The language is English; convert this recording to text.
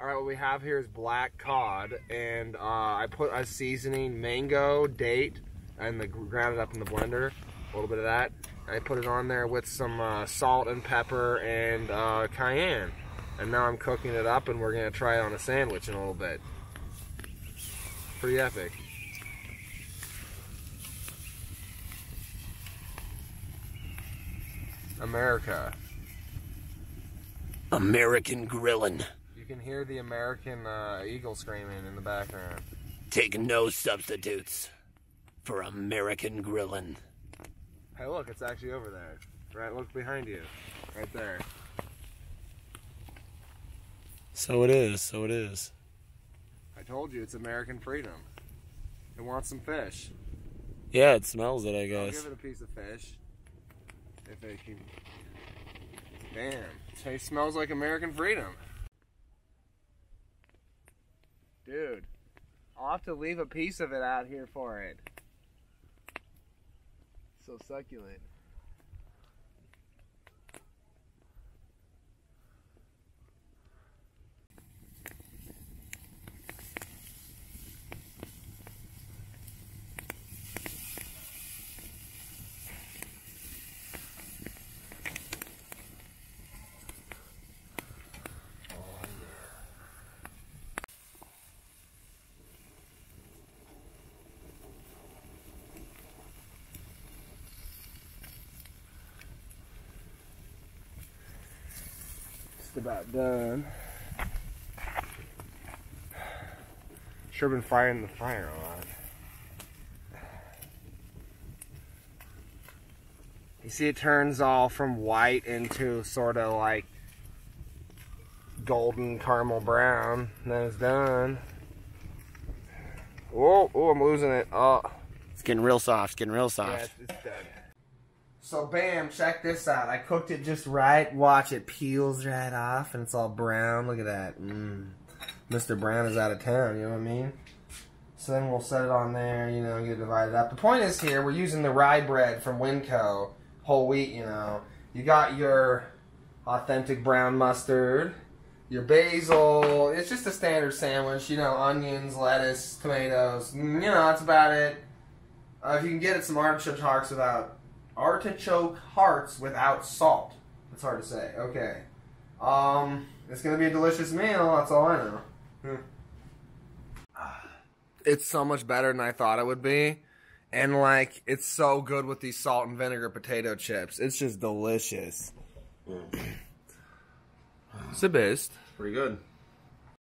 All right, what we have here is black cod, and uh, I put a seasoning mango, date, and the ground it up in the blender. A little bit of that. I put it on there with some uh, salt and pepper and uh, cayenne. And now I'm cooking it up, and we're gonna try it on a sandwich in a little bit. Pretty epic. America. American Grillin'. You can hear the American uh, eagle screaming in the background. Take no substitutes for American grilling. Hey, look, it's actually over there. Right, look behind you. Right there. So it is, so it is. I told you, it's American freedom. It wants some fish. Yeah, it smells it, I guess. I'll give it a piece of fish. If it can. Damn. It smells like American freedom. Dude. I'll have to leave a piece of it out here for it. So succulent. Just about done. Sure been firing the fire a lot. You see it turns all from white into sort of like golden caramel brown. And then it's done. Oh, oh, I'm losing it. Oh. It's getting real soft, it's getting real Yeah, soft. it's, it's done. So bam, check this out. I cooked it just right. Watch it peels right off and it's all brown. Look at that. Mm. Mr. Brown is out of town, you know what I mean? So then we'll set it on there, you know, get it divided up. The point is here, we're using the rye bread from Winco, whole wheat, you know. You got your authentic brown mustard, your basil. It's just a standard sandwich, you know, onions, lettuce, tomatoes. Mm, You know, that's about it. Uh, if you can get it, some artichoke hearts without artichoke hearts without salt. That's hard to say. Okay. Um, it's gonna be a delicious meal. That's all I know. Hmm. It's so much better than I thought it would be, and like it's so good with these salt and vinegar potato chips. It's just delicious. it's the best. Pretty good.